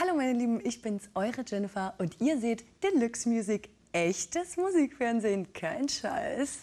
Hallo meine Lieben, ich bin's, eure Jennifer und ihr seht Deluxe Music, echtes Musikfernsehen, kein Scheiß.